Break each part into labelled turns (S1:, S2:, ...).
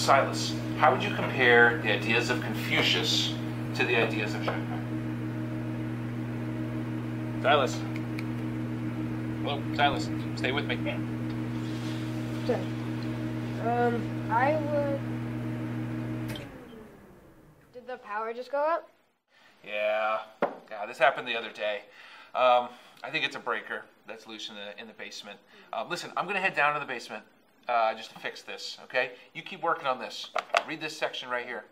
S1: Silas, how would you compare the ideas of Confucius to the ideas of Shanghai? Silas. Hello, Silas. Stay with me.
S2: Okay. Um, I would. Did the power just go up?
S1: Yeah, yeah. This happened the other day. Um, I think it's a breaker that's loose in the in the basement. Uh, listen, I'm gonna head down to the basement uh, just to fix this. Okay? You keep working on this. Read this section right here.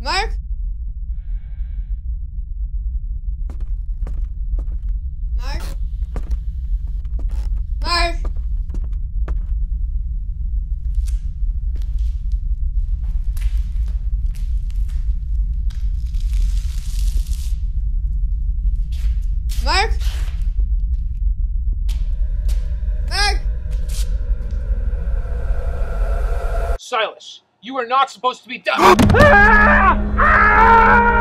S2: Mark? Mark? Mark? Mark? Mark?
S1: Silas, you are not supposed to be done.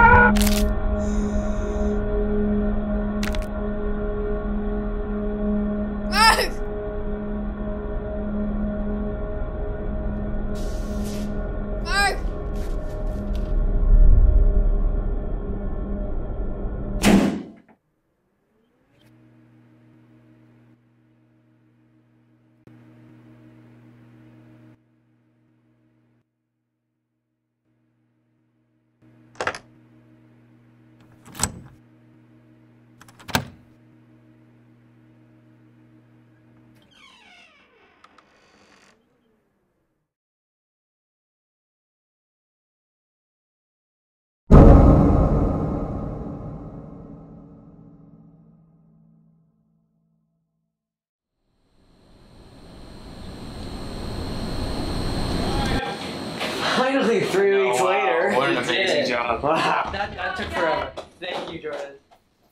S3: Finally, three weeks later.
S4: What an
S3: we did
S4: amazing job.
S3: Wow.
S5: That, that took forever. Thank you, Jordan.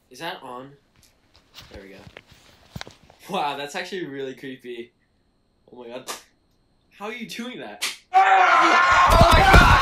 S3: Is that on? There we go. Wow, that's actually really creepy. Oh my god. How are you doing that? Ah!
S1: Oh my God!